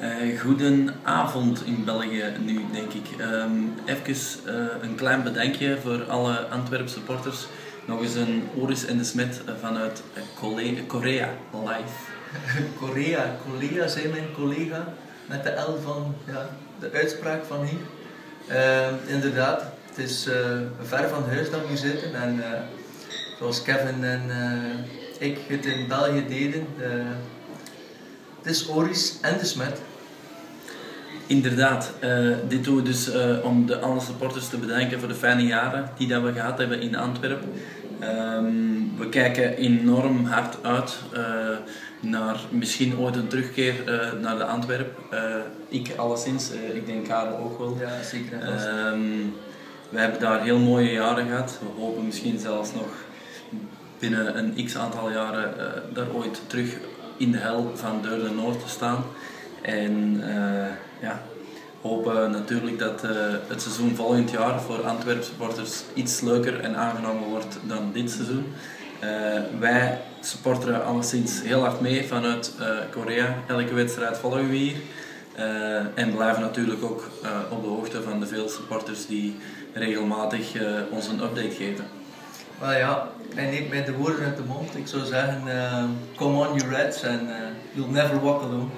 Uh, goedenavond in België nu, denk ik. Um, even uh, een klein bedankje voor alle Antwerp supporters. Nog eens een Oris en de Smet vanuit Korea live. Korea, collega, zei mijn collega, met de L van ja, de uitspraak van hier. Uh, inderdaad, het is ver van huis dat we zitten en zoals Kevin en ik het in België deden, het is Oris en de Smet. Inderdaad, uh, dit doen we dus uh, om de alle supporters te bedanken voor de fijne jaren die dat we gehad hebben in Antwerpen. Um, we kijken enorm hard uit uh, naar misschien ooit een terugkeer naar de Antwerp. ik alleszins, ik denk Karel ook wel. Ja, zeker. Um, we hebben daar heel mooie jaren gehad. We hopen misschien zelfs nog binnen een x aantal jaren daar ooit terug in de hel van Deurne Noord te staan. En ja, hopen natuurlijk dat uh, het seizoen volgend jaar voor Antwerp supporters iets leuker en aangenamer wordt dan dit seizoen. Uh, wij supporteren alleszins heel hard mee vanuit Korea. Elke wedstrijd volgen we hier. en blijven natuurlijk ook op de hoogte van de veel supporters die regelmatig ons een update geven. Wel ja, hij neemt mij de woorden uit de mond. Ik zou zeggen, come on you Reds and you'll never walk alone.